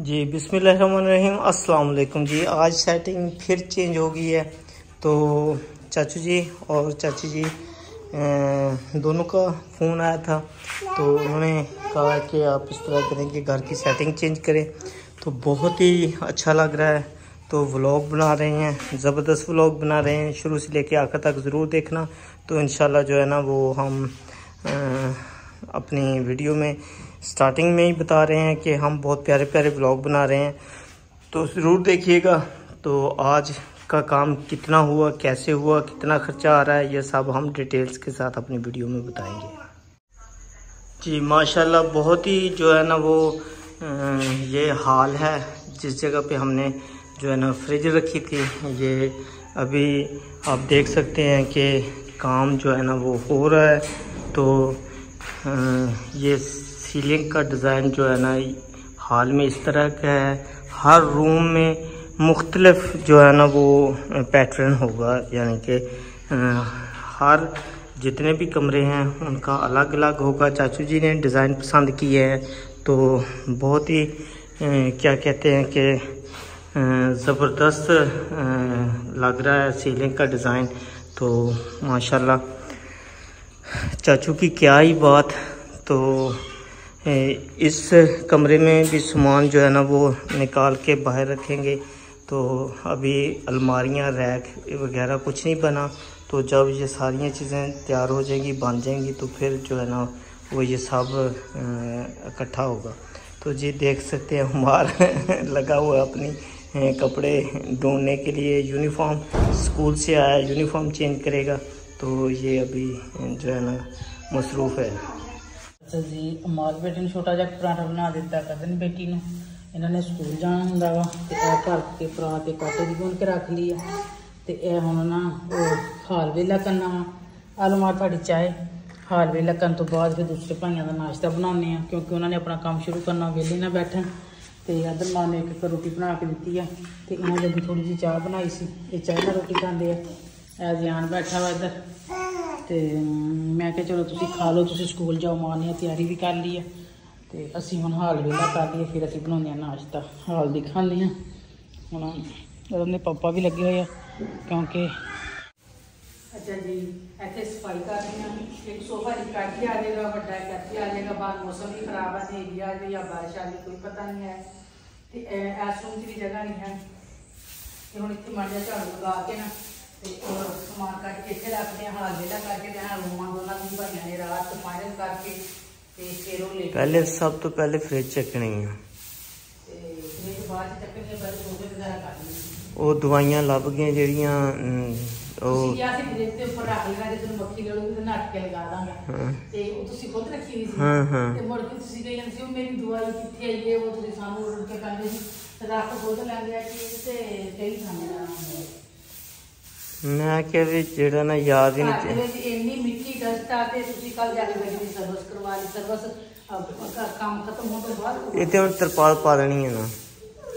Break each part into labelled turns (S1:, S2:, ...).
S1: जी, बिस्मिल्लाहिर्रहमानिर्रहीम। अस्सलाम जी। आज सेटिंग फिर चेंज हो गई है। तो चाचू जी और चाची जी दोनों का फ़ोन आया था। तो उन्होंने कहा कि आप इस तरह करें कि घर की सेटिंग चेंज करें। तो बहुत ही अच्छा लग रहा है। तो व्लॉग बना रहे हैं, ज़बरदस्त व्लॉग बना रहे हैं। शुरू से लेके आखिर तक ज़रूर देखना। तो इन जो है ना, वो हम अपनी वीडियो में स्टार्टिंग में ही बता रहे हैं कि हम बहुत प्यारे प्यारे ब्लॉग बना रहे हैं। तो ज़रूर देखिएगा। तो आज का काम कितना हुआ, कैसे हुआ, कितना खर्चा आ रहा है, ये सब हम डिटेल्स के साथ अपनी वीडियो में बताएँगे। जी, माशाल्लाह, बहुत ही जो है ना वो ये हाल है, जिस जगह पे हमने जो है ना फ्रिज रखी थी, ये अभी आप देख सकते हैं कि काम जो है ना वो हो रहा है। तो ये सीलिंग का डिज़ाइन जो है ना, हाल में इस तरह का है। हर रूम में मुख्तलफ जो है ना, वो पैटर्न होगा, यानी कि हर जितने भी कमरे हैं, उनका अलग अलग होगा। चाचू जी ने डिज़ाइन पसंद किए हैं तो बहुत ही क्या कहते हैं कि ज़बरदस्त लग रहा है सीलिंग का डिज़ाइन तो माशाल्लाह, चाचू की क्या ही बात तो इस कमरे में भी सामान जो है ना वो निकाल के बाहर रखेंगे। तो अभी अलमारियाँ, रैक वगैरह कुछ नहीं बना। तो जब ये सारी चीज़ें तैयार हो जाएँगी, बन जाएँगी तो फिर जो है ना वो ये सब इकट्ठा होगा। तो जी, देख सकते हैं हमार लगा हुआ अपनी कपड़े ढूँढने के लिए। यूनिफॉर्म स्कूल से आया, यूनिफॉर्म चेंज करेगा। तो ये अभी जो है ना मसरूफ़ है।
S2: ਜੀ ਅਮਾਲ ਬੇਟੀ ਨੂੰ ਛੋਟਾ ਜਿਹਾ ਪਰਾਂਠਾ ਬਣਾ ਦਿੱਤਾ ਕਦਨ ਬੇਟੀ ਨੂੰ। ਇਹਨਾਂ ਨੇ ਸਕੂਲ ਜਾਣਾ ਹੁੰਦਾ ਵਾ ਤੇ ਇਹ ਭਰ ਕੇ ਪਰਾਤ ਤੇ ਕਾਟੇ ਦੀ ਗੁੰਨ ਕੇ ਰੱਖ ਲਈ ਆ। ਤੇ ਇਹ ਹੁਣ ਨਾ ਉਹ ਹਾਲ ਵੇਲਾ ਕਰਨਾ ਵਾ। ਆਲੂ ਤੁਹਾਡੀ ਚਾਹੇ। ਹਾਲ ਵੇਲਾ ਕਰਨ ਤੋਂ ਬਾਅਦ ਫਿਰ ਦੂਸਰੇ ਭਾਈਆਂ ਦਾ ਨਾਸ਼ਤਾ ਬਣਾਉਂਦੇ ਆ, ਕਿਉਂਕਿ ਉਹਨਾਂ ਨੇ ਆਪਣਾ ਕੰਮ ਸ਼ੁਰੂ ਕਰਨਾ ਵੇਲੇ ਨਾ ਬੈਠਣ। ਤੇ ਅਦਰ ਮਾਂ ਨੇ ਇੱਕ ਰੋਟੀ ਬਣਾ ਕੇ ਦਿੱਤੀ ਆ। ਤੇ ਇਹਨਾਂ ਨੇ ਵੀ ਥੋੜੀ ਜਿਹੀ ਚਾਹ ਬਣਾਈ ਸੀ। ਇਹ ਚਾਹ ਨਾਲ ਰੋਟੀ ਖਾਂਦੇ ਆ। ਐ ਜਿਆਨ ਬੈਠਾ ਵਾ ਇੱਧਰ। ਤੇ ਮੈਂ ਕਿਹਾ ਚਲੋ ਤੁਸੀਂ ਖਾ ਲਓ, ਤੁਸੀਂ ਸਕੂਲ ਜਾਓ, ਮਾਂ ਤਿਆਰੀ ਵੀ ਕਰ ਲਈ ਆ। ਤੇ ਅਸੀਂ ਹੁਣ ਹਾਲ ਵੇਲਾ ਕਰ ਲਈਏ, ਫਿਰ ਅਸੀਂ ਬਣਾਉਂਦੇ ਆ ਨਾਸ਼ਤਾ। ਹਾਲ ਦੀ ਖਾਂਦੇ ਆ। ਹੁਣ ਉਹਦੇ ਪਾਪਾ ਵੀ ਲੱਗੇ ਹੋਏ ਆ, ਕਿਉਂਕਿ ਅੱਛਾ ਜੀ, ਇੱਥੇ ਸਫ਼ਾਈ ਕਰ ਰਹੀ ਹਾਂ ਇੱਕ ਸੋਫਾ ਦੀ ਕਾਠੀ ਆ ਜਾਏਗਾ, ਵੱਡਾ ਕਾਠੀ ਆ ਜਾਏਗਾ, ਬਾਹਰ ਮੌਸਮ ਵੀ ਖਰਾਬ ਹੈ ਹਨੇਰੀ ਆ ਜਾਏ ਜਾਂ ਬਾਰਿਸ਼ ਆ ਕੋਈ ਪਤਾ ਨਹੀਂ ਹੈ। ਤੇ ਇਸ ਰੂਮ 'ਚ ਵੀ ਜਗ੍ਹਾ ਨਹੀਂ ਹੈ। ਤੇ ਹੁਣ ਇੱਥੇ ਮਾੜਾ ਝਾੜੂ ਲਗਾ ਕੇ ਨਾ ਤੇ ਉਹ ਸਮਾਨ ਕੱਢ ਕੇ ਇੱਥੇ ਰੱਖਦੇ ਹਾਂ ਹਾਲ ਵੇਲਾ ਕਰਕੇ ਤੇ ਹਾਂ ਰੂਮਾਂ ਦੋਨਾਂ ਦੀ ਭਾਈਆਂ ਨੇ ਰਾਤ ਸਫ਼ਾਈ ਕਰਕੇ ਤੇ ਫਿਰ ਉਹ ਲੈ
S1: ਪਹਿਲੇ ਸਭ ਤੋਂ ਪਹਿਲੇ ਫ੍ਰਿਜ ਚੱਕਣੀ ਆ।
S2: ਤੇ ਫਿਰ ਬਾਅਦ ਚੱਕਣੀ ਬਸ ਸੋਫੇ ਵਗੈਰਾ ਕਰਨੀ
S1: ਉਹ ਦਵਾਈਆਂ ਲੱਭ ਗਈਆਂ ਜਿਹੜੀਆਂ
S2: ਉਹ ਕਿਹਾ ਸੀ ਫ੍ਰਿਜ ਦੇ ਉੱਪਰ ਰੱਖ ਲੈਣਾ ਜਦੋਂ ਮੱਖੀ ਲੜੂਗੀ ਤੇ ਨੱਟ ਕੇ ਲਗਾ ਦਾਂਗਾ। ਤੇ ਉਹ ਤੁਸੀਂ ਖੁਦ ਰੱਖੀ ਹੋਈ ਸੀ।
S1: ਹਾਂ ਹਾਂ।
S2: ਤੇ ਮੁੜ ਕੇ ਤੁਸੀਂ ਕਹਿੰਦੇ ਸੀ ਉਹ ਮੇਰੀ ਦਵਾਈ ਕਿੱਥੇ ਆਈ ਹੈ ਉਹ ਤੁਸੀਂ ਸਾਨੂੰ ਉੜ ਕੇ ਕਹਿੰਦੇ ਸੀ ਰੱਖ ਖੁਦ ਲੈਂਦੇ ਆ ਕਿ ਤੇ ਕਈ ਦਾ
S1: ਮੈਂ ਕਿਹਾ ਵੀ ਜਿਹੜਾ ਨਾ ਯਾਦ ਹੀ ਨਹੀਂ
S2: ਵਿੱਚ ਇੰਨੀ ਮਿੱਟੀ ਡਸਟ ਆ ਤੇ ਤੁਸੀਂ ਕੱਲ ਜਾ ਕੇ ਬੈਠੇ ਸਰਵਿਸ ਕਰਵਾ ਲਈ ਸਰਵਿਸ ਕੰਮ ਖਤਮ ਹੋਣ ਤੋਂ ਬਾਅਦ
S1: ਇਹ ਤੇ ਹੁਣ ਤਰਪਾਲ ਪਾ ਦੇਣੀ ਹੈ ਨਾ।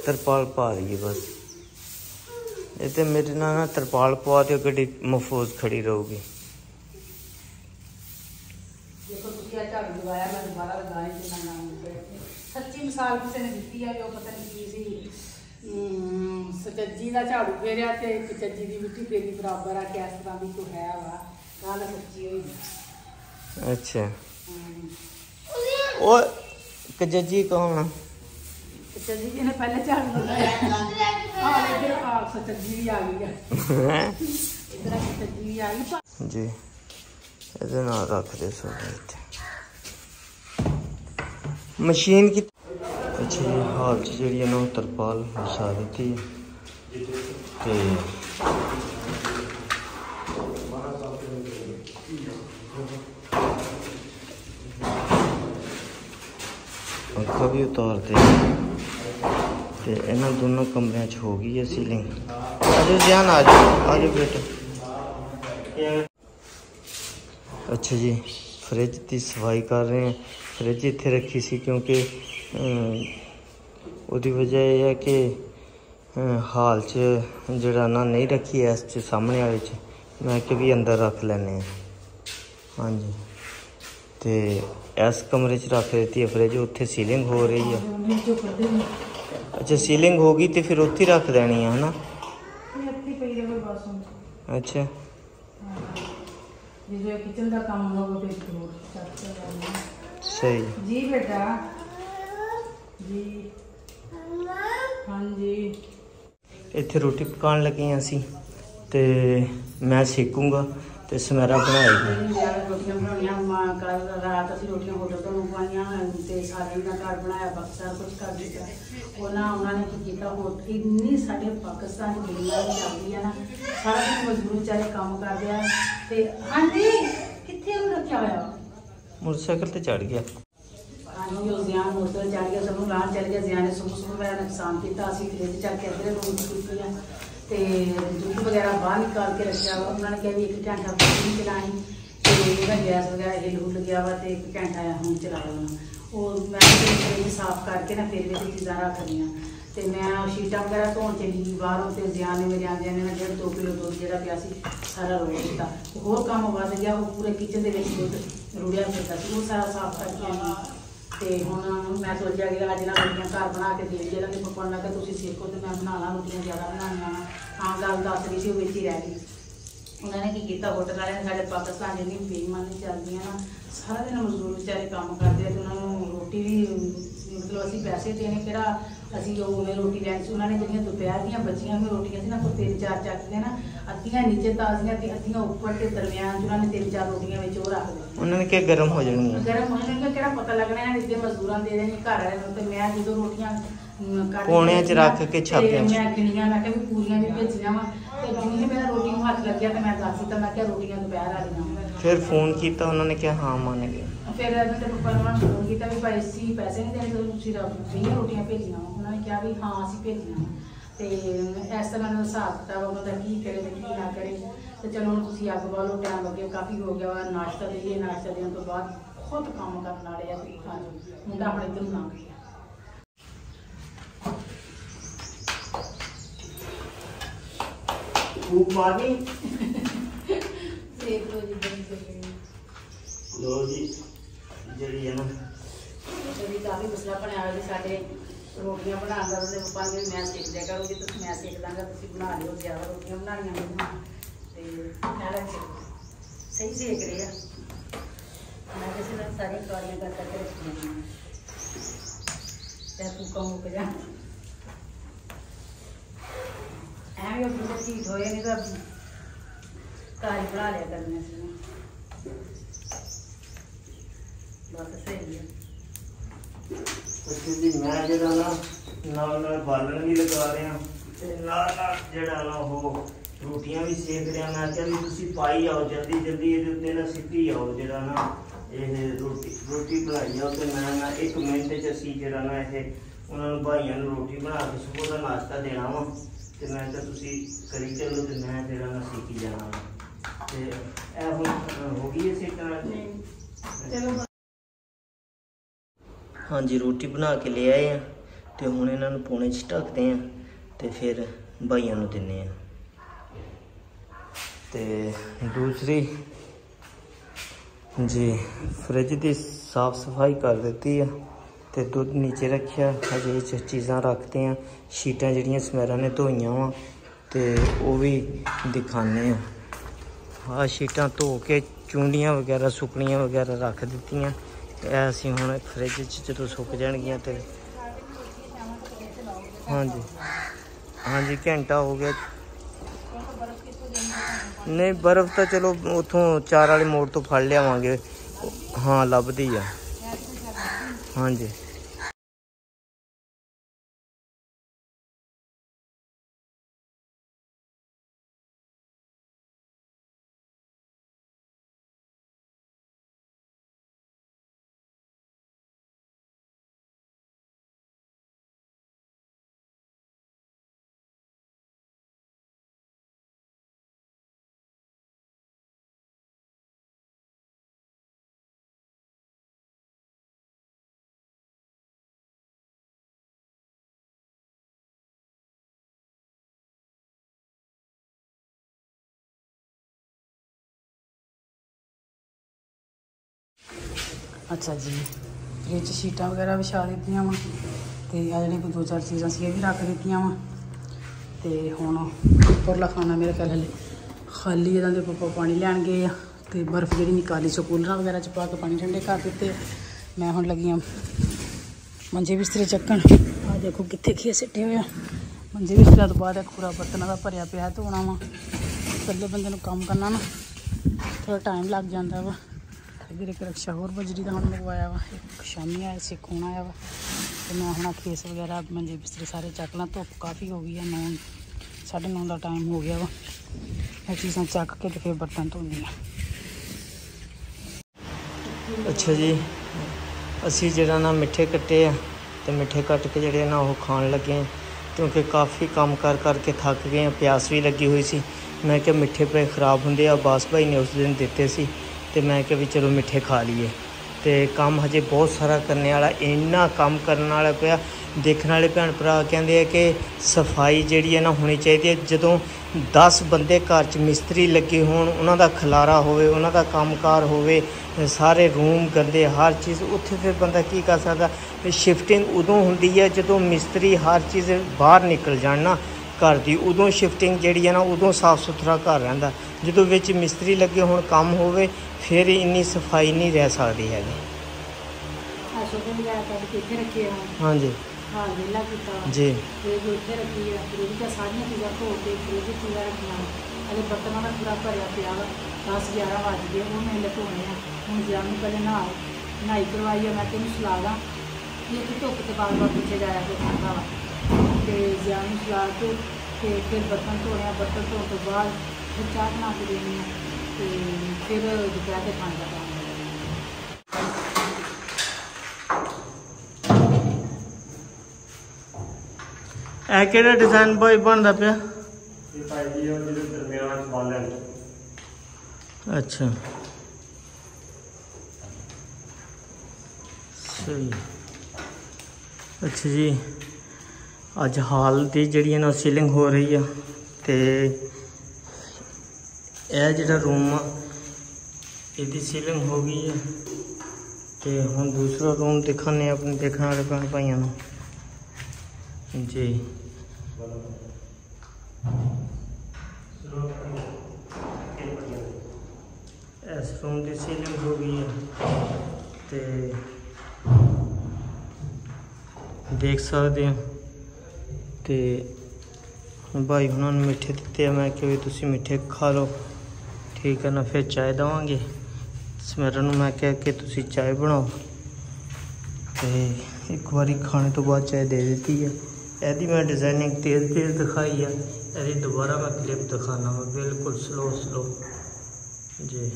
S1: ਤਰਪਾਲ ਪਾ ਦਈਏ ਬਸ। ਇਹ ਤੇ ਮੇਰੇ ਨਾਲ ਨਾ ਤਰਪਾਲ ਪਵਾ ਦਿਓ ਗੱਡੀ ਮਹਫੂਜ਼ ਖੜੀ ਰਹੂਗੀ।
S2: ਦੇਖੋ ਤੁਸੀਂ ਆ ਝਾੜੂ ਲਗਾਇਆ ਮੈਂ ਦੁਬਾਰਾ ਲਗਾਇਆ ਤੇ ਮੈਂ ਨਾਮ ਸੱਚੀ ਮਿਸਾਲ ਕਿਸੇ ਨੇ ਦਿੱਤੀ ਆ ਕਿ ਉਹ ਪਤਾ ਨਹੀਂ ਕੀ ਸੀ। ਸੱਚੀ ਦਾ ਝਾੜੂ ਫੇਰਿਆ ਤੇ ਇੱਕ ਚੱਜੀ ਦੀ ਮਿੱਟੀ ਫੇਰੀ ਬਰਾਬਰ ਆ ਕਿ ਇਸ ਤਰ੍ਹਾਂ ਦੀ ਕੋਈ ਹੈ ਵਾ। ਗੱਲ ਸੱਚੀ ਹੋਈ
S1: ਅੱਛਾ। ਉਹ ਕਜੱਜੀ ਕੌਣ
S2: ਚੱਜੀ ਜੀ ਨੇ ਪਹਿਲੇ ਝਾੜੂ ਲਗਾਇਆ। ਆ ਲੈ ਆ ਸੱਚੀ ਵੀ ਆ ਗਈ ਹੈ? ਇਧਰ ਸੱਚੀ ਵੀ ਆ ਗਈ।
S1: ਜੀ। ਇਹਦੇ ਨਾਲ ਰੱਖ ਦੇ ਸੋਡੇ ਇੱਥੇ। ਮਸ਼ੀਨ ਕੀ ਅੱਛਾ ਹਾਲ ਚ ਜਿਹੜੀ ਹੈ ਨਾ ਤਰਪਾਲ ਵਿਛਾ ਦਿੱਤੀ ਹੈ हम्म। पंखा भी उतारते तो इन्होंने दोनों कमर च हो गई है सीलिंग आज ध्यान आ जाओ। आ बेटा। अच्छा जी फ्रिज की सफ़ाई कर रहे हैं। फ्रिज इतने रखी सी क्योंकि वो वजह यह है कि ਹਾਲ 'ਚ ਜਿਹੜਾ ਨਾ ਨਹੀਂ ਰੱਖੀ ਐਸ 'ਚ ਸਾਹਮਣੇ ਵਾਲੇ 'ਚ ਮੈਂ ਕਿ ਵੀ ਅੰਦਰ ਰੱਖ ਲੈਣੇ ਆ। ਹਾਂਜੀ। ਤੇ ਇਸ ਕਮਰੇ 'ਚ ਰੱਖ ਦਿੱਤੀ ਹੈ ਫ੍ਰਿਜ ਉੱਥੇ ਸੀਲਿੰਗ ਹੋ ਰਹੀ ਹੈ ਅੱਛਾ ਸੀਲਿੰਗ ਹੋ ਗਈ ਤੇ ਫਿਰ ਉੱਥੇ ਰੱਖ ਦੇਣੀ ਆ ਹਨਾ? ਅੱਛਾ।
S2: ਕਿਚਨ ਦਾ ਕੰਮ ਜ਼ਰੂਰ।
S1: ਸਹੀ।
S2: ਜੀ ਬੇਟਾ। ਜੀ। ਹਾਂਜੀ।
S1: ਇੱਥੇ ਰੋਟੀ ਪਕਾਉਣ ਲੱਗੇ ਹਾਂ ਅਸੀਂ ਤੇ ਮੈਂ ਸੇਕੂੰਗਾ ਤੇ ਸਮੈਰਾ ਬਣਾਏਗੀ।
S2: ਰੋਟੀਆਂ ਬਣਾਉਣੀਆਂ ਮਾਂ ਕੱਲ ਰਾਤ ਅਸੀਂ ਰੋਟੀਆਂ ਹੋਟਲ ਤੋਂ ਮੰਗਵਾਈਆਂ ਤੇ ਸਾਰੇ ਦਾ ਘਰ ਬਣਾਇਆ ਬਕਸਾ ਕੁਝ ਕਰ ਦਿੱਤਾ ਉਹਨਾਂ ਉਹਨਾਂ ਨੇ ਕੀ ਕੀਤਾ ਹੋਰ ਇੰਨੀ ਸਾਡੇ ਪਾਕਿਸਤਾਨ ਦੀ ਦੁਨੀਆ ਦੀ ਚੱਲਦੀ ਆ ਨਾ ਸਾਰਾ ਦਿਨ ਮਜ਼ਦੂਰ ਵਿਚਾਰੇ ਕੰਮ ਕਰਦੇ ਆ ਤੇ ਹਾਂਜੀ ਕਿੱਥੇ ਉਹ ਰੱਖਿਆ ਹੋਇਆ?
S1: ਮੋਟਰਸਾਈਕਲ ਤੇ ਚੜ ਗਿਆ।
S2: ਆਨੂੰ ਉਹ ਜ਼ਿਆਨ ਹੋਟਲ ਚੜ ਗਿਆ ਸਾਨੂੰ ਨੂੰ ਲਾਣ ਗਿਆ ਜ਼ਿਆਨ ਨੇ ਸੁਬਹ ਸੁਬਹ ਮੇਰਾ ਨੁਕਸਾਨ ਕੀਤਾ, ਅਸੀਂ ਫ੍ਰਿਜ ਚੱਕ ਕੇ ਅੰਦਰ ਰੂਮ ਕੀਤੀ ਆ ਤੇ ਦੁੱਧ ਵਗੈਰਾ ਬਾਹਰ ਨਿਕਾਲ ਕੇ ਰੱਖਿਆ ਵਾ। ਉਹਨਾਂ ਨੇ ਕਿਹਾ ਵੀ ਇੱਕ ਘੰਟਾ ਪਾਣੀ ਚਲਾਣੀ ਤੇ ਇਹਦਾ ਗੈਸ ਵਗੈਰਾ ਹਿੱਲ ਹੁੱਲ ਗਿਆ ਵਾ ਤੇ ਇੱਕ ਘੰਟਾ ਆ ਹੁਣ ਚਲਾ ਲੈਣਾ ਉਹ ਮੈਂ ਫ੍ਰਿਜ ਸਾਫ਼ ਕਰਕੇ ਨਾ ਫਿਰ ਵਿੱਚ ਚੀਜ਼ਾਂ ਰੱਖਦੀਆਂ ਲਈਆਂ। ਤੇ ਮੈਂ ਸ਼ੀਟਾਂ ਵਗੈਰਾ ਧੋਣ ਚਲੀ ਬਾਹਰੋਂ ਤੇ ਜ਼ਿਆਨ ਨੇ ਮੇਰੇ ਆਂਦਿਆਂ ਨੇ ਨਾ ਡੇਢ ਦੋ ਕਿਲੋ ਦੁੱਧ ਜਿਹੜਾ ਪਿਆ ਸੀ, ਸਾਰਾ ਰੋੜ ਦਿੱਤਾ। ਹੋਰ ਕੰਮ ਵੱਧ ਗਿਆ, ਉਹ ਪੂਰੇ ਕਿਚਨ ਦੇ ਵਿੱਚ ਦੁੱਧ ਰੁੜਿਆ ਫਿਰਦਾ ਸੀ, ਉਹ ਸਾਰਾ ਸਾਫ਼ ਕਰਕੇ ਆਈ ਤੇ ਹੁਣ ਮੈਂ ਸੋਚਿਆ ਕਿ ਅੱਜ ਨਾ ਰੋਟੀਆਂ ਘਰ ਬਣਾ ਕੇ ਦੇ ਜਿਹੜਾ ਕਿ ਪਪਾ ਨੇ ਤੁਸੀਂ ਸਿੱਖੋ ਤੇ ਮੈਂ ਬਣਾ ਲਾਂ ਰੋਟੀਆਂ ਜ਼ਿਆਦਾ ਬਣਾਉਣੀਆਂ ਹਾਂ, ਗੱਲ ਦੱਸ ਰਹੀ ਸੀ, ਉਹ ਵਿੱਚ ਹੀ ਰਹਿ ਗਈ। ਉਹਨਾਂ ਨੇ ਕੀ ਕੀਤਾ, ਹੋਟਲ ਵਾਲਿਆਂ ਨੇ ਸਾਡੇ ਪਾਕਿਸਤਾਨ ਜਿਹੜੀ ਬੇਈਮਾਨੀ ਚੱਲਦੀਆਂ ਨਾ, ਸਾਰਾ ਦਿਨ ਮਜ਼ਦੂਰ ਵਿਚਾਰੇ ਕੰਮ ਕਰਦੇ ਆ ਤੇ ਉਹਨਾਂ ਨੂੰ ਰੋਟੀ ਵੀ, ਮਤਲਬ ਅਸੀਂ ਪੈਸੇ ਦੇਣੇ ਕਿਹੜਾ ਅਸੀਂ ਉਹ ਉਵੇਂ ਰੋਟੀ ਲੈਣੀ ਸੀ ਉਹਨਾਂ ਨੇ ਜਿਹੜੀਆਂ ਦੁਪਹਿਰ ਦੀਆਂ ਬਚੀਆਂ ਹੋਈਆਂ ਰੋਟੀਆਂ ਸੀ ਨਾ ਕੋਈ ਤਿੰਨ ਚਾਰ ਚੱਕਦੇ ਨਾ ਅੱਧੀਆਂ ਨੀਚੇ ਤਾਜ਼ੀਆਂ ਤੇ ਅੱਧੀਆਂ ਉੱਪਰ ਤੇ ਦਰਮਿਆਨ 'ਚ ਉਹਨਾਂ ਨੇ ਤਿੰਨ ਚਾਰ ਰੋਟੀਆਂ ਵਿੱਚ ਉਹ ਰੱਖ ਦਿੱਤੀਆਂ।
S1: ਉਹਨਾਂ ਨੇ ਕਿਹਾ ਗਰਮ ਹੋ ਜਾਣਗੀਆਂ।
S2: ਗਰਮ ਹੋਣੇ ਨੂੰ ਕਿਹੜਾ ਪਤਾ ਲੱਗਣਾ ਹੈ ਇੱਦੇ ਮਜ਼ਦੂਰਾਂ ਦੇ ਦੇਣੀ ਘਰ ਵਾਲਿਆਂ ਨੂੰ ਤੇ ਮੈਂ ਜਦੋਂ ਰੋਟੀਆਂ ਕੇ
S1: ਪੌਣਿਆਂ 'ਚ ਰੱਖ ਕੇ ਛਾਪਿਆਂ।
S2: ਮੈਂ ਗਿਣੀਆਂ ਮੈਂ ਕਿਹਾ ਵੀ ਪੂਰੀਆਂ ਵੀ ਭੇਜੀਆਂ ਵਾ ਤੇ ਜਿੰਨੀ ਮੇਰਾ ਰੋਟੀ ਨੂੰ ਹੱਥ ਲੱਗਿਆ ਤੇ ਮੈਂ ਦੱਸ ਦਿੱਤਾ ਮੈਂ ਕਿਹਾ ਰੋਟੀਆਂ ਦੁਪਹਿਰ ਵਾਲੀਆਂ
S1: ਫਿਰ ਫੋਨ ਕੀਤਾ ਉਹਨਾਂ ਨੇ ਕਿਹਾ ਹਾਂ ਮੰਨ ਗਏ।
S2: ਫਿਰ ਇਹਨਾਂ ਦੇ ਪਪਾ ਨੂੰ ਫੋਨ ਕੀਤਾ ਵੀ ਭਾਈ ਸੀ ਪੈਸੇ ਨਹੀਂ ਦੇਣੇ ਤੇ ਤੁਸੀਂ ਵੀਹ ਰੋਟੀਆਂ ਭੇਜੀਆਂ ਵਾ। ਉਹਨਾਂ ਨੇ ਕਿਹਾ ਵੀ ਹਾਂ ਅਸੀਂ ਭੇਜੀਆਂ ਵਾ। ਤੇ ਇਸ ਤਰ੍ਹਾਂ ਦਾ ਹਿਸਾਬ ਕਿਤਾਬ ਉਹਨਾਂ ਦਾ ਕੀ ਕਰੇ ਤੇ ਕੀ ਨਾ ਕਰੇ। ਤੇ ਚਲੋ ਹੁਣ ਤੁਸੀਂ ਅੱਗ ਬਾਲੋ ਟਾਈਮ ਲੱਗੇ ਕਾਫੀ ਹੋ ਗਿਆ ਵਾ। ਨਾਸ਼ਤਾ ਦੇਈਏ ਨਾਸ਼ਤਾ ਦੇਣ ਤੋਂ ਬਾਅਦ ਬਹੁਤ ਕੰਮ ਕਰਨ ਵਾਲੇ ਆ ਤੁਸੀਂ ਹਾਂਜੀ ਮੁੰਡਾ ਆਪਣੇ ਇੱਧਰ ਨੂੰ ਲੰਘ ਗਿਆ।
S1: ਉਹ ਪਾਣੀ
S2: ਸੇਕ ਲੋ ਜੀ ਬੜੀ ਸੇਕ
S1: ਲੋ ਜੀ। ਜਿਹੜੀ ਹੈ ਨਾ।
S2: ਜਿਹੜੀ ਕਾਫੀ ਮਸਲਾ ਬਣਿਆ ਹੋਇਆ ਜੀ ਸਾਡੇ ਰੋਟੀਆਂ ਬਣਾਉਣ ਦਾ, ਉਹਦੇ ਪਪਾ ਨੇ ਮੈਂ ਸਿੱਖ ਦਿਆ ਕਰੂੰਗੀ, ਤੁਸੀਂ ਮੈਂ ਸਿੱਖ ਦਾਂਗਾ ਤੁਸੀਂ ਬਣਾ ਲਿਓ, ਜ਼ਿਆਦਾ ਰੋਟੀਆਂ ਬਣਾਉਣੀਆਂ ਮੈਨੂੰ ਤੇ ਮੈਂ ਲੱਗ ਸਹੀ ਸੇਕ ਰਹੇ ਆ। ਮੈਂ ਕਿਸੇ ਦਾ ਸਾਰੀਆਂ ਕਾਰੀਆਂ ਕਰ ਕਰਕੇ ਰੱਖੀਆਂ ਨੇ। ਤੇ ਕੁੱਕਾ ਮੁੱਕ ਜਾ। ਐਵੇਂ ਉਹ ਬਿਲਕੁਲ ਠੀਕ ਹੋਏ ਨਹੀਂ ਤਾਂ ਕਾਰੀ ਬਣਾ ਲਿਆ ਕਰਨੀਆਂ ਸੀ ਬਸ ਸਹੀ ਹੈ
S1: ਅੱਛਾ ਜੀ ਮੈਂ ਜਿਹੜਾ ਨਾ ਨਾਲ ਨਾਲ ਬਾਲਣ ਵੀ ਲਗਾ ਰਿਹਾ ਤੇ ਨਾਲ ਨਾਲ ਜਿਹੜਾ ਨਾ ਉਹ ਰੋਟੀਆਂ ਵੀ ਸੇਕ ਰਿਹਾ। ਮੈਂ ਕਿਹਾ ਵੀ ਤੁਸੀਂ ਪਾਈ ਆਓ ਜਲਦੀ ਜਲਦੀ ਇਹਦੇ ਉੱਤੇ ਨਾ ਸਿੱਟੀ ਆਓ ਜਿਹੜਾ ਨਾ ਇਹ ਰੋਟੀ ਰੋਟੀ ਬਣਾਈ ਆਓ ਤੇ ਮੈਂ ਨਾ ਇੱਕ ਮਿੰਟ ਚ ਅਸੀਂ ਜਿਹੜਾ ਨਾ ਇਹ ਉਹਨਾਂ ਨੂੰ ਭਾਈਆਂ ਨੂੰ ਰੋਟੀ ਬਣਾ ਕੇ ਸਵੇਰ ਦਾ ਨਾਸ਼ਤਾ ਦੇਣਾ ਵਾ। ਤੇ ਮੈਂ ਕਿਹਾ ਤੁਸੀਂ ਕਰੀ ਚੱਲੋ ਤੇ ਮੈਂ ਜਿਹੜਾ ਨਾ ਸਿੱਖੀ ਜਾਣਾ ਵਾ। ਤੇ ਇਹ ਹੁਣ ਹੋ ਗਈ ਇਸੇ ਤਰ੍ਹਾਂ
S2: ਚਲੋ
S1: ਹਾਂਜੀ, ਰੋਟੀ ਬਣਾ ਕੇ ਲੈ ਆਏ ਆ ਤੇ ਹੁਣ ਇਹਨਾਂ ਨੂੰ ਪੌਣੇ ਚ ਢੱਕਦੇ ਆ ਤੇ ਫਿਰ ਭਾਈਆਂ ਨੂੰ ਦਿੰਨੇ ਆ। ਤੇ ਦੂਸਰੀ, ਜੀ ਫ੍ਰਿਜ ਦੀ ਸਾਫ਼ ਸਫ਼ਾਈ ਕਰ ਦਿੱਤੀ ਆ ਤੇ ਦੁੱਧ ਨੀਚੇ ਰੱਖਿਆ। ਹਜੇ ਇਹ 'ਚ ਚੀਜ਼ਾਂ ਰੱਖਦੇ ਆ। ਸ਼ੀਟਾਂ ਜਿਹੜੀਆਂ ਸਮੈਰਾਂ ਨੇ ਧੋਈਆਂ ਵਾ ਤੇ ਉਹ ਵੀ ਦਿਖਾਣੇ ਆ। ਆਹ ਸ਼ੀਟਾਂ ਧੋ ਕੇ ਚੁੰਡੀਆਂ ਵਗੈਰਾ, ਸੁੱਕਣੀਆਂ ਵਗੈਰਾ ਰੱਖ ਦਿੱਤੀਆਂ। ਇਹ ਅਸੀਂ ਹੁਣ ਫ੍ਰਿਜ 'ਚ ਜਦੋਂ ਸੁੱਕ ਜਾਣਗੀਆਂ ਤੇ ਹਾਂਜੀ। ਹਾਂਜੀ, ਘੰਟਾ ਹੋ ਗਿਆ। ਨਹੀਂ, ਬਰਫ਼ ਤਾਂ ਚਲੋ ਉਥੋਂ ਚਾਰ ਵਾਲੇ ਮੋੜ ਤੋਂ ਫੜ ਲਿਆਵਾਂਗੇ। ਹਾਂ, ਲੱਭਦੀ ਆ। ਹਾਂਜੀ।
S2: ਅੱਛਾ ਜੀ। ਇਹ ਚ ਸ਼ੀਟਾਂ ਵਗੈਰਾ ਵਿਛਾ ਦਿੱਤੀਆਂ ਵਾ ਤੇ ਆ ਜਿਹੜੇ ਕੋਈ ਦੋ ਚਾਰ ਚੀਜ਼ਾਂ ਸੀ, ਇਹ ਵੀ ਰੱਖ ਦਿੱਤੀਆਂ ਵਾ। ਤੇ ਹੁਣ ਉੱਪਰਲਾ ਖਾਣਾ ਮੇਰੇ ਖਿਆਲ ਹਲੇ ਖਾਲੀ ਇਹਦਾ ਦੇ ਪਾਪਾ ਪਾਣੀ ਲੈਣ ਗਏ ਆ ਤੇ ਬਰਫ਼ ਜਿਹੜੀ ਨਿਕਾਲੀ ਸੋ ਕੂਲਰਾਂ ਵਗੈਰਾ ਚ ਪਾ ਕੇ ਪਾਣੀ ਠੰਡੇ ਕਰ ਦਿੱਤੇ ਆ। ਮੈਂ ਹੁਣ ਲੱਗੀ ਆ ਮੰਜੇ ਬਿਸਤਰੇ ਚੱਕਣ। ਆ ਦੇਖੋ ਕਿੱਥੇ ਖੇ ਸਿੱਟੇ ਹੋਏ ਆ। ਮੰਜੇ ਬਿਸਤਰੇ ਤੋਂ ਬਾਅਦ ਖੂਰਾ ਪੂਰਾ ਬਰਤਨਾਂ ਦਾ ਭਰਿਆ ਪਿਆ ਧੋਣਾ ਵਾ। ਇਕੱਲੇ ਬੰਦੇ ਨੂੰ ਕੰਮ ਕਰਨਾ ਨਾ ਥੋੜਾ ਟਾਈਮ ਲੱਗ ਜਾਂਦਾ ਵਾ। ਫਿਰ ਇੱਕ ਰਕਸ਼ਾ ਹੋਰ ਬਜਰੀ ਦਾ ਹੁਣ ਮੰਗਵਾਇਆ ਵਾ, ਇੱਕ ਸ਼ਾਮੀ ਆਇਆ ਸੀ ਖੋਣਾ ਆਇਆ ਵਾ। ਤੇ ਮੈਂ ਹੁਣ ਆਹ ਖੇਸ ਵਗੈਰਾ, ਮੰਜੇ ਬਿਸਤਰੇ ਸਾਰੇ ਚੱਕ ਲਾਂ, ਧੁੱਪ ਕਾਫੀ ਹੋ ਗਈ ਆ, ਨੌ, ਸਾਢੇ ਨੌ ਦਾ ਟਾਈਮ ਹੋ ਗਿਆ ਵਾ। ਇਹ ਚੀਜ਼ਾਂ ਚੱਕ ਕੇ ਤੇ ਫਿਰ ਬਰਤਨ ਧੋਣੀ ਆ।
S1: ਅੱਛਾ ਜੀ, ਅਸੀਂ ਜਿਹੜਾ ਨਾ ਮਿੱਠੇ ਕੱਟੇ ਆ, ਤੇ ਮਿੱਠੇ ਕੱਟ ਕੇ ਜਿਹੜੇ ਨਾ ਉਹ ਖਾਣ ਲੱਗੇ ਕਿਉਂਕਿ ਕਾਫੀ ਕੰਮ ਕਰ ਕਰਕੇ ਥੱਕ ਗਏ ਆ, ਪਿਆਸ ਵੀ ਲੱਗੀ ਹੋਈ ਸੀ। ਮੈਂ ਕਿਹਾ ਮਿੱਠੇ ਪਏ ਖਰਾਬ ਹੁੰਦੇ ਆ, ਬਾਸ ਭਾਈ ਨੇ ਉਸ ਦਿਨ ਦਿੱਤੇ ਸੀ। ਤੇ ਮੈਂ ਕਿਹਾ ਵੀ ਚਲੋ ਮਿੱਠੇ ਖਾ ਲਈਏ। ਤੇ ਕੰਮ ਹਜੇ ਬਹੁਤ ਸਾਰਾ ਕਰਨ ਵਾਲਾ, ਇੰਨਾ ਕੰਮ ਕਰਨ ਵਾਲਾ ਪਿਆ। ਦੇਖਣ ਵਾਲੇ ਭੈਣ ਭਰਾ ਕਹਿੰਦੇ ਆ ਕਿ ਸਫ਼ਾਈ ਜਿਹੜੀ ਹੈ ਨਾ ਹੋਣੀ ਚਾਹੀਦੀ ਹੈ ਜਦੋਂ 10 ਬੰਦੇ ਘਰ 'ਚ ਮਿਸਤਰੀ ਲੱਗੇ ਹੋਣ, ਉਹਨਾਂ ਦਾ ਖਲਾਰਾ ਹੋਵੇ, ਉਹਨਾਂ ਦਾ ਕੰਮਕਾਰ ਹੋਵੇ, ਸਾਰੇ ਰੂਮ ਗੰਦੇ, ਹਰ ਚੀਜ਼, ਉੱਥੇ ਫਿਰ ਬੰਦਾ ਕੀ ਕਰ ਸਕਦਾ? ਸ਼ਿਫਟਿੰਗ ਉਦੋਂ ਹੁੰਦੀ ਹੈ ਜਦੋਂ ਮਿਸਤਰੀ ਹਰ ਚੀਜ਼ ਬਾਹਰ ਨਿਕਲ ਜਾਣ ਨਾ। ਘਰ ਦੀ ਉਦੋਂ ਸ਼ਿਫਟਿੰਗ ਜਿਹੜੀ ਹੈ ਨਾ ਉਦੋਂ ਸਾਫ਼ ਸੁਥਰਾ ਘਰ ਰਹਿੰਦਾ। ਜਦੋਂ ਵਿੱਚ ਮਿਸਤਰੀ ਲੱਗੇ ਹੋਣ ਕੰਮ ਹੋਵੇ ਫਿਰ ਇੰਨੀ ਸਫ਼ਾਈ ਨਹੀਂ ਰਹਿ ਸਕਦੀ ਹੈਗੀ। ਹਾਂਜੀ।
S2: ਹਾਲ ਵੇਲਾ ਕੀਤਾ।
S1: ਜੀ।
S2: ਫ੍ਰਿਜ ਇੱਥੇ ਰੱਖੀ ਆ ਫ੍ਰਿਜ ਦੀਆਂ ਸਾਰੀਆਂ ਚੀਜ਼ਾਂ ਧੋ ਕੇ ਫ੍ਰਿਜ ਵਿੱਚ ਚੀਜ਼ਾਂ ਰੱਖੀਆਂ ਅਲੇ ਬਰਤਨਾਂ ਦਾ ਪੂਰਾ ਭਰਿਆ ਪਿਆ ਵਾ। 10 11 ਵੱਜ ਗਏ ਉਹ ਮੈਂ ਧੋਣੇ ਆ। ਹੁਣ ਜਿਆਂ ਨੂੰ ਪਹਿਲੇ ਨਹਾ ਨਹਾਈ ਕਰਵਾਈ ਆ ਮੈਂ ਤੈਨੂੰ ਸਲਾ ਦਾਂ। ਇਹ ਕਿ ਧੁੱਪ ਤੇ ਬਾਰ ਬਾਰ ਪਿੱਛੇ ਜਾਇਆ ਕੇ ਖਾਂਦਾ ਵਾ। ਤੇ ਜਿਆਂ ਨੂੰ ਸਲਾ ਕੇ ਤੇ ਫਿਰ ਬਰਤਨ ਧੋਣੇ ਆ ਬਰਤਨ ਧੋਣ ਤੋਂ ਬਾਅਦ ਫਿਰ ਚਾਹ ਬਣਾ ਕੇ ਦੇਣੀ ਆ ਤੇ ਫਿਰ ਦੁਪਹਿਰ ਦੇ ਖਾਣ ਦਾ ਕੰਮ ਕਰਨਾ
S1: ਇਹ ਕਿਹੜਾ ਡਿਜ਼ਾਈਨ ਬੋਏ ਬਣਦਾ ਪਿਆ?
S3: ਇਹ ਭਾਈ ਜੀ ਉਹ ਜਿਹੜੇ ਦਰਮਿਆਨ ਬਾਲਣ
S1: ਅੱਛਾ। ਸਹੀ। ਅੱਛਾ ਜੀ। ਅੱਜ ਹਾਲ ਦੀ ਜਿਹੜੀ ਹੈ ਨਾ ਸੀਲਿੰਗ ਹੋ ਰਹੀ ਆ ਤੇ ਇਹ ਜਿਹੜਾ ਰੂਮ ਆ, ਇਹਦੀ ਸੀਲਿੰਗ ਹੋ ਗਈ ਆ। ਤੇ ਹੁਣ ਦੂਸਰਾ ਰੂਮ ਦਿਖਾਣੇ ਆਪਣੇ ਦੇਖਣ ਵਾਲੇ ਭੈਣ ਭਾਈਆਂ ਨੂੰ। ਜੀ। ਇਸ ਰੂਮ ਦੀ ਸੀਲਿੰਗ ਹੋ ਗਈ ਹੈ ਤੇ ਦੇਖ ਸਕਦੇ ਹੋ। ਤੇ ਭਾਈ ਉਹਨਾਂ ਨੂੰ ਮਿੱਠੇ ਦਿੱਤੇ ਆ। ਮੈਂ ਕਿਹਾ ਵੀ ਤੁਸੀਂ ਮਿੱਠੇ ਖਾ ਲਓ। ਠੀਕ ਹੈ ਨਾ ਫਿਰ ਚਾਹ ਦਵਾਂਗੇ। ਸਮਰਨ ਨੂੰ ਮੈਂ ਕਿਹਾ ਕਿ ਤੁਸੀਂ ਚਾਹ ਬਣਾਓ। ਤੇ ਇੱਕ ਵਾਰੀ ਖਾਣੇ ਤੋਂ ਬਾਅਦ ਚਾਹ ਦੇ ਦਿੱਤੀ ਹੈ ਇਹਦੀ ਮੈਂ ਡਿਜ਼ਾਈਨਿੰਗ ਤੇਜ਼ ਤੇਜ਼ ਦਿਖਾਈ ਹੈ ਇਹਦੀ ਦੁਬਾਰਾ ਮੈਂ ਕਲਿੱਪ ਦਿਖਾਣਾ ਵਾ। ਬਿਲਕੁਲ ਸਲੋ ਸਲੋ ਜੀ।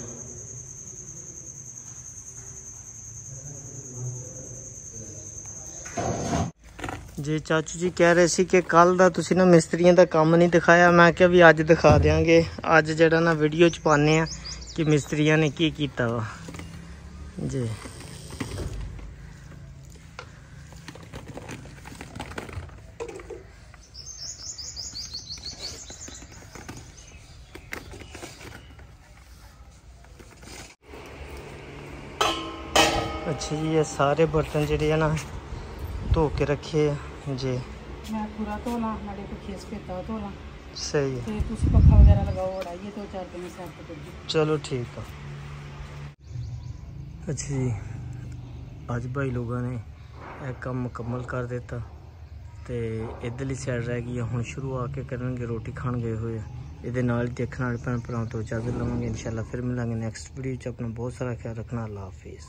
S1: ਜੀ ਚਾਚੂ ਜੀ ਕਹਿ ਰਹੇ ਸੀ ਕਿ ਕੱਲ ਦਾ ਤੁਸੀਂ ਨਾ ਮਿਸਤਰੀਆਂ ਦਾ ਕੰਮ ਨਹੀਂ ਦਿਖਾਇਆ। ਮੈਂ ਕਿਹਾ ਵੀ ਅੱਜ ਦਿਖਾ ਦਿਆਂਗੇ। ਅੱਜ ਜਿਹੜਾ ਨਾ ਵੀਡੀਓ ਚ ਪਾਣੇ ਆ ਕਿ ਮਿਸਤਰੀਆਂ ਨੇ ਕੀ ਕੀਤਾ ਵਾ। ਜੀ। ਅੱਛਾ ਜੀ, ਇਹ ਸਾਰੇ ਬਰਤਨ ਜਿਹੜੇ ਆ ਨਾ ਧੋ ਕੇ ਰੱਖੇ ਆ। ਜੀ।
S2: ਮੈਂ ਪੂਰਾ ਧੋਣਾ ਨਾਲੇ ਕੋਈ ਖੇਸ ਭੇਤਾ ਧੋਣਾ
S1: ਸਹੀ ਹੈ।
S2: ਤੇ ਤੁਸੀਂ ਪੱਖਾ ਵਗੈਰਾ ਲਗਾਓ ਉਡਾਈਏ ਦੋ ਚਾਰ ਦਿਨ ਸੈੱਟ ਕਰ ਦਿਓ
S1: ਚਲੋ ਠੀਕ ਆ। ਅੱਛਾ ਜੀ ਅੱਜ ਭਾਈ ਲੋਕਾਂ ਨੇ ਇਹ ਕੰਮ ਮੁਕੰਮਲ ਕਰ ਦਿੱਤਾ ਤੇ ਇਧਰਲੀ ਸਾਈਡ ਰਹਿ ਗਈ ਹੁਣ ਸ਼ੁਰੂ ਆ ਕੇ ਕਰਨਗੇ ਰੋਟੀ ਖਾਣ ਗਏ ਹੋਏ ਇਹਦੇ ਨਾਲ ਦੇਖਣ ਵਾਲੇ ਭੈਣ ਭਰਾਵਾਂ ਤੋਂ ਇਜਾਜ਼ਤ ਲਵਾਂਗੇ ਇਨਸ਼ਾਅੱਲਾ ਫਿਰ ਮਿਲਾਂਗੇ ਨੈਕਸਟ ਵੀਡੀਓ ਚ। ਆਪਣਾ ਬਹੁਤ ਸਾਰਾ ਖਿਆਲ ਰੱਖਣਾ ਅੱਲਾ ਹਾਫਿਜ਼।